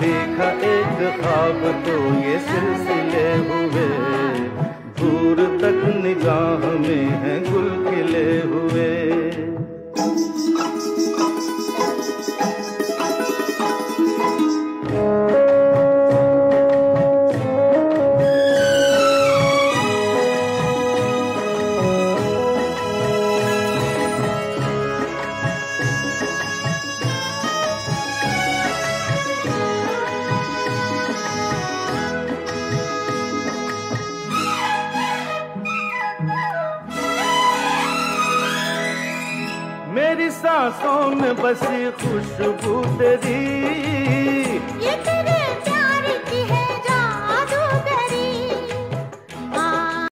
देखा एक खाब तो ये सिलसिले हुए। दूर तक निगाह में है गुल खिले हुए। मेरी सांसों में बसी खुशबू तेरी।